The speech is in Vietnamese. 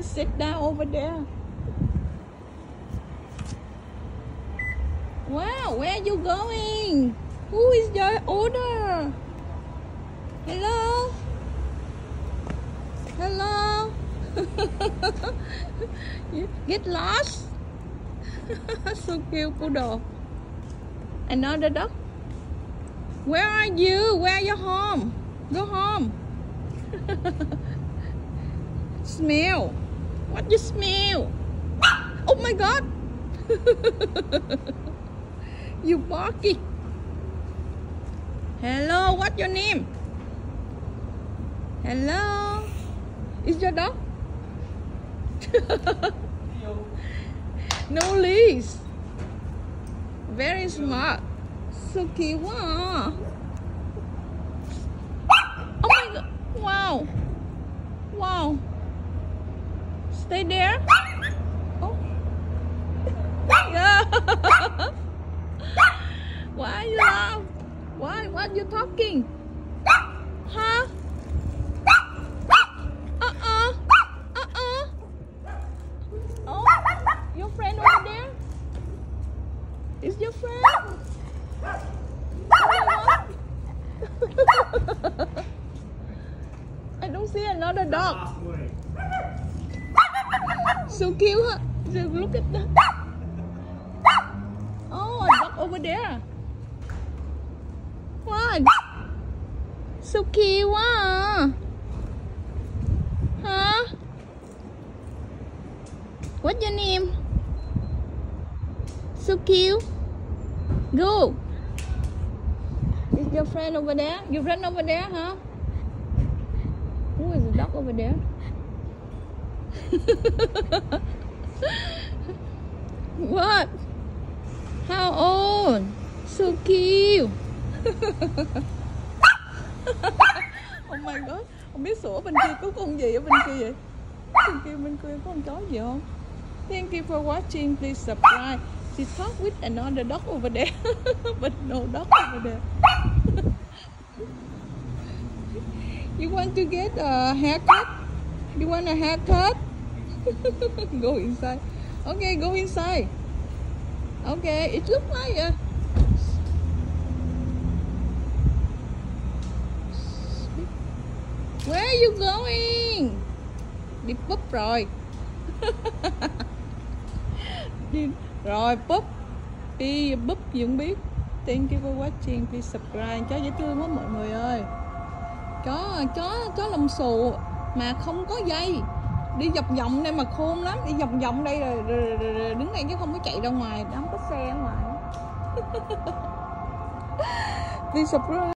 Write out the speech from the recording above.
Sit down over there. Wow, where are you going? Who is your order? Hello? Hello? Get lost? so cute, poodle. Another dog? Where are you? Where are your home? Go home. smell. What you smell? Ah! Oh my god. you barky. Hello, what's your name? Hello. Is your dog? no leash. Very smart. So cute quá à. Oh my god. Wow. Wow. Stay there. Oh. Yeah. Why you laugh? Why? What you talking? Huh? Uh-uh. Uh-uh. Oh, your friend over there? Is your friend? I don't see another dog. So cute, huh? So look at that. Oh, a dog over there. What? So cute quá à. Hả? What's your name? So cute. Go. Is your friend over there? Your friend over there, huh? Who is the dog over there? what? How old? So cute. oh my god. Không biết sủa bên kia có con gì ở bên kia vậy? Bên kia bên kia có con chó gì không? Thank you for watching. Please subscribe. She talk with another dog over there, but no dog over there. you want to get a haircut? You want a haircut? go inside. Okay, go inside. Okay, it looks like a Where are you going? Đi búp rồi. đi rồi búp đi búp gì không biết thank you for watching please subscribe chó dễ thương quá mọi người ơi chó chó chó lông xù mà không có dây. Đi vòng vòng đây mà khôn lắm. Đi vòng vòng đây rồi, rồi, rồi, rồi, đứng đây chứ không có chạy ra ngoài. Đám có xe ở ngoài. Please subscribe